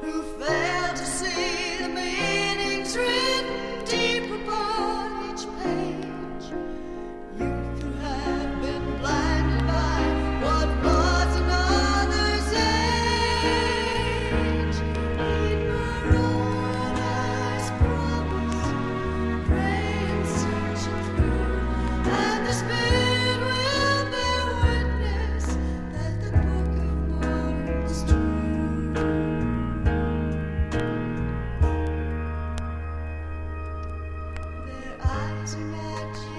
Who failed to see the meanings written deep above. eyes are.